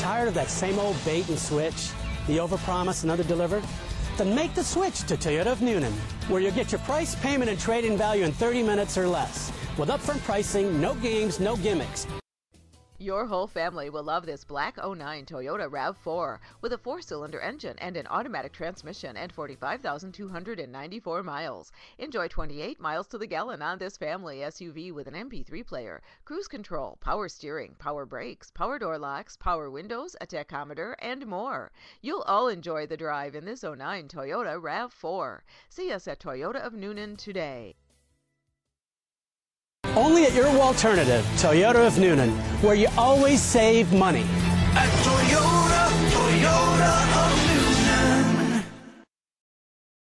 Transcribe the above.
tired of that same old bait and switch? The overpromise and underdeliver? Then make the switch to Toyota of Newnan, where you'll get your price, payment, and trade-in value in 30 minutes or less. With upfront pricing, no games, no gimmicks. Your whole family will love this black 09 Toyota RAV4 with a four-cylinder engine and an automatic transmission and 45,294 miles. Enjoy 28 miles to the gallon on this family SUV with an MP3 player, cruise control, power steering, power brakes, power door locks, power windows, a tachometer, and more. You'll all enjoy the drive in this 09 Toyota RAV4. See us at Toyota of Newnan today. Only at your alternative, Toyota of Newnan, where you always save money. At Toyota.